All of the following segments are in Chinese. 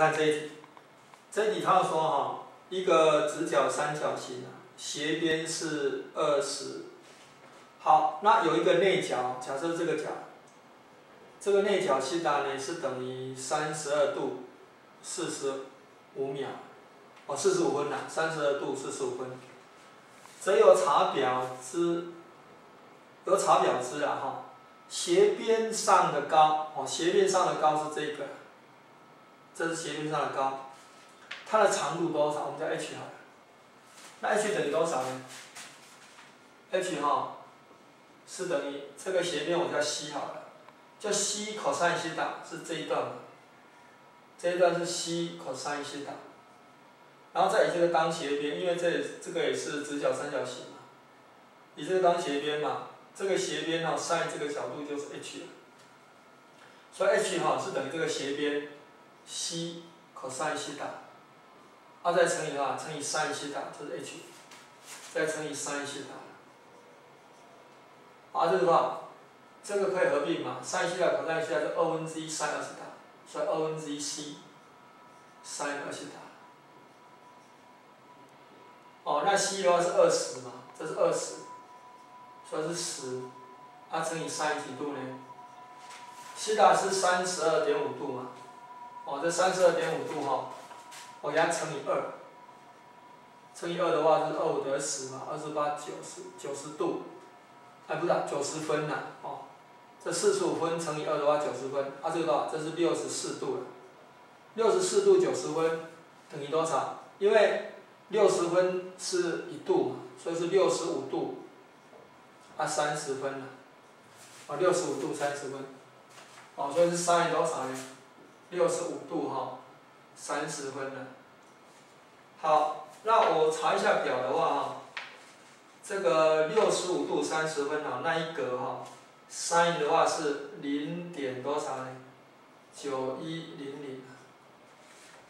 看这一题，这一题他说哈，一个直角三角形啊，斜边是二十。好，那有一个内角，假设这个角，这个内角西塔呢是等于三十二度四十五秒，哦，四十五分呐，三十二度四十五分。则有查表之，有查表之啊哈，斜边上的高，哦，斜边上的高是这个，这是斜边上的高，它的长度多少？我们叫 h 好了。那 h 等于多少呢？h 哈。是等于这个斜边我叫西好了，叫西 cos 西塔是这一段？这一段是西 cos 西塔，然后再以这个当斜边，因为这这个也是直角三角形嘛，以这个当斜边嘛，这个斜边哈 sin 这个角度就是 h 了，所以 h 哈是等于这个斜边 c cos 西塔，啊再乘以啊乘以 sin 西塔这是 h，再乘以 sin 西塔。啊，这个话，这个可以合并嘛？三西塔和三西塔是二分之一 sin 二西塔，所以二分之一 c sin 二西塔。哦，那 c 的话是二十嘛？这是二十，所以是十，啊乘以 sin 几度呢？西塔是三十二点五度嘛？哦，这三十二点五度哈，我给它乘以二，乘以二的话是二五得十嘛？二十八九十九十度。哎，不是，九十分呐，哦，这四十五分乘以二的话，九十分，啊，这个多少？这是六十四度了，六十四度九十分等于多少？因为六十分是一度嘛，所以是六十五度，啊，三十分了，啊，六十五度三十分，哦，所以是三多少呢？六十五度哈，三十分了。好，那我查一下表的话哈。这个六十五度三十分哈，那一格哈，sin 的话是零点多少呢？九一零零。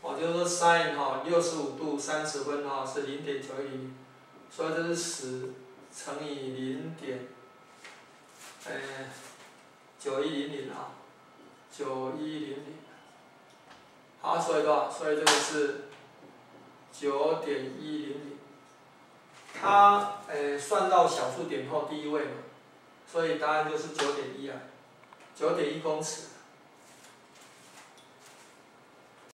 我就说 sin 哈，六十五度三十分哈是零点九一零，所以这是十乘以零点，呃，九一零零啊，九一零零。啊，所以多少？所以这个是九点一零零。它诶算到小数点后第一位嘛，所以答案就是九点一啊，九点一公尺。